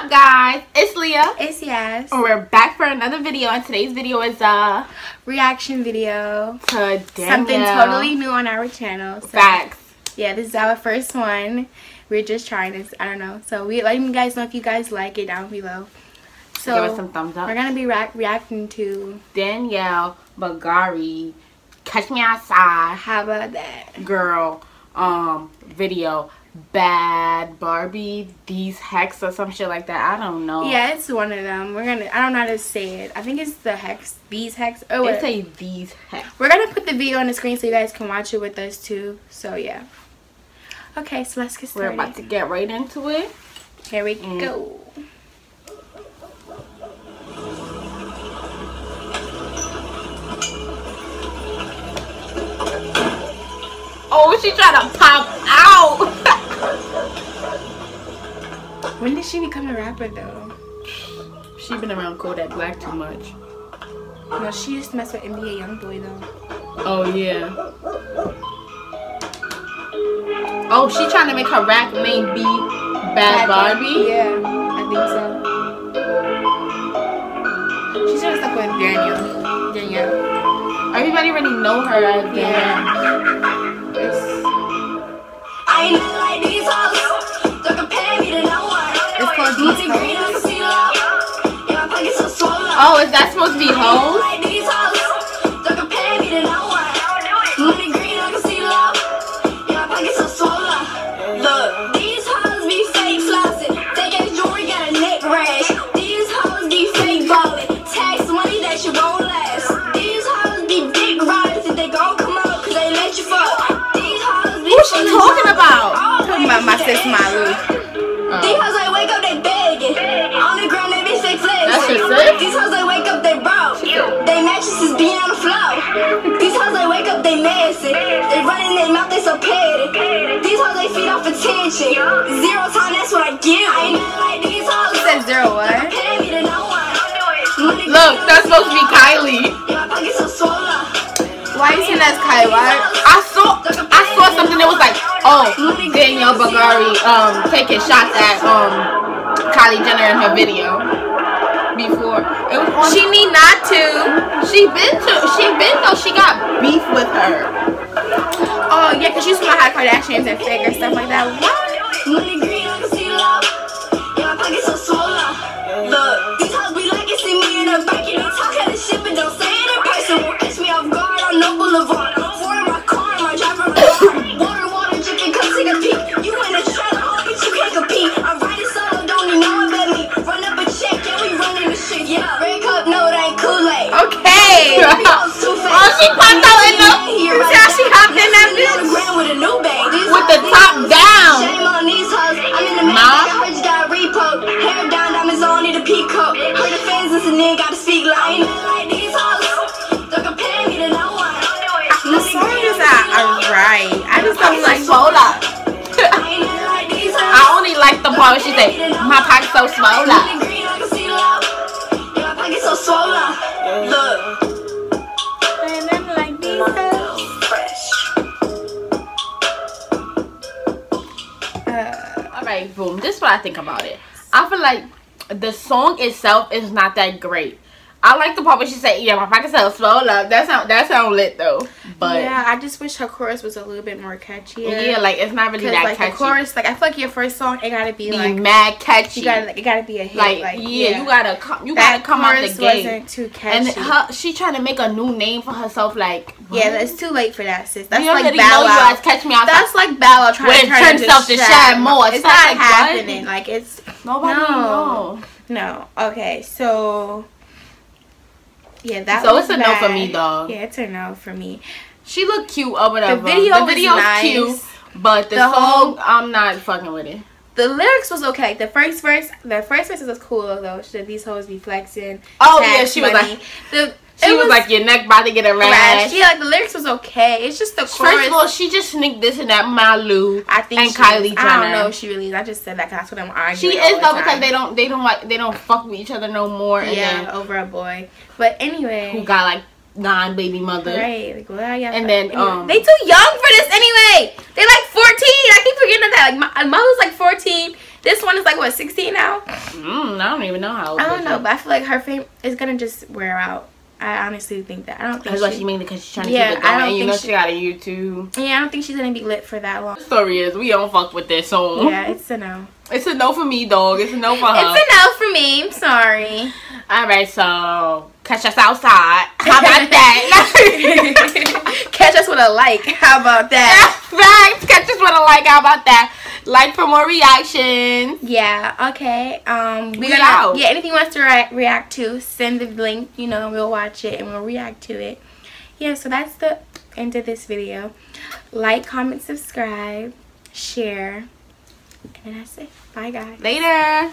up guys? It's Leah. It's Yas. And we're back for another video and today's video is a reaction video to Danielle. Something totally new on our channel. So, Facts. Yeah, this is our first one. We're just trying this. I don't know. So we let you guys know if you guys like it down below. So give us some thumbs up. We're gonna be reacting to Danielle Bregoli. Catch me outside. How about that? Girl um video Bhad Bhabie these hex or some shit like that. I don't know. Yeah, it's one of them. We're gonna. I don't know how to say it. I think it's the hex. These hex. Oh, it's say these hex. We're gonna put the video on the screen so you guys can watch it with us too. So yeah. Okay, so let's get started. We're about to get right into it. Here we mm. go. Oh, she trying to pop out. when did she become a rapper though? She been around Kodak Black too much. No, she used to mess with NBA Youngboy though. Oh yeah. Oh, she trying to make her rap name be Bad, Bhad Bhabie? Yeah, I think so. She's have stuck with Daniel. Danielle. Everybody already know her as Danielle. Yeah. Oh, is that supposed to be hoes? Sis Malu. Uh. These hoes they wake up, they begging. On the ground, they be six legs. That's your sis? These hoes they wake up, they broke. They mattresses be on the floor. These hoes they wake up, they messy. They running their mouth, they so petty. These hoes they feed off attention. Zero time, that's what I give. I ain't like these hoes. You said zero what? Look, that's supposed to be Kylie. Why you saying that's Kylie? I saw, I saw something that was like oh, Danielle Bregoli um, taking shots at um, Kylie Jenner in her video before. she need not to. She been to. She been though. She got beef with her. Oh yeah, cause she used to how Kardashians and fake and stuff like that. What? Hair down, diamonds on, need a peacoat. Heard the fans listening, gotta speak loud. Like these hoes, don't compare me to no one. The song is alright. I just don't like. Hold up. I only like the part where she said, "My pocket's so swollen." Look. Uh, right, boom. This is what I think about it. I feel like the song itself is not that great. I like the part where she said, "Yeah, my pockets so swole up." That sound that sound lit though. But yeah, I just wish her chorus was a little bit more catchy. Yeah, like it's not really that like, catchy. The chorus, like I feel like your first song, it gotta be, be like mad catchy. You gotta like it gotta be a hit. Like, like yeah, yeah, you gotta come. You that gotta come out the gate. wasn't too catchy. And her, she trying to make a new name for herself. Like what? yeah, it's too late for that, sis. That's you like Bow Wow. Catch me outside. That's like Bow Wow trying to turn himself to Shad Moss. It's, it's not like, happening. What? Like it's nobody no. No. Okay, so yeah, that. So it's a bad. no for me, dog. Yeah, it's a no for me. She looked cute or whatever. The video, the video's nice. cute, but the, the song, whole, I'm not fucking with it. The lyrics was okay. The first verse, the first verse was cool though. She these hoes be flexing. Oh yeah, she money. was like the she was, was, like, your neck about to get a rash. Yeah, like the lyrics was okay. It's just the chorus. First of all, she just sneaked this and that Malu. I think and Kylie Jenner. I don't know if she really. I just said that because that's what I'm arguing. She is though because they don't they don't like they don't fuck with each other no more. yeah, then, over a boy. But anyway, who got like nine baby mother. Right. Like, well, yeah. And then anyway, um, they too young for this anyway. They like 14. I keep forgetting that. Like, my, Malu's like 14. This one is like what 16 now. Mm, I don't even know how. old I don't know, but I feel like her fame is gonna just wear out. I honestly think that. I don't think. That's what she- mean because she's trying to Yeah, keep it I going. don't And you know she- she got a YouTube. Yeah, I don't think she's gonna be lit for that long. The story is we don't fuck with this song. Yeah, it's a no. It's a no for me, dog. It's a no for her. It's a no for me. I'm sorry. All right, so catch us outside. How about that? Catch us with a like. How about that? Facts. Catch us with a like. How about that? Like for more reactions. Yeah. Okay. Um, We we gonna out. yeah. Anything you want to rea- react to, send the link. You know, and we'll watch it and we'll react to it. Yeah. So that's the end of this video. Like, comment, subscribe, share, and that's it. Bye, guys. Later.